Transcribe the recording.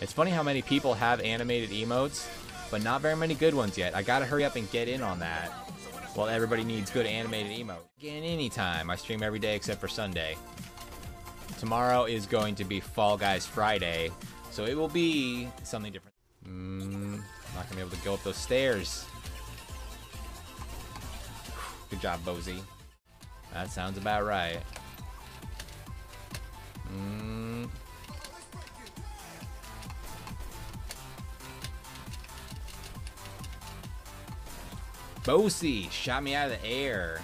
It's funny how many people have animated emotes, but not very many good ones yet. I gotta hurry up and get in on that. Well, everybody needs good animated emote. Again, anytime. I stream every day except for Sunday. Tomorrow is going to be Fall Guys Friday, so it will be something different. Mm, not gonna be able to go up those stairs. Good job, Bosey. That sounds about right. Bosey shot me out of the air.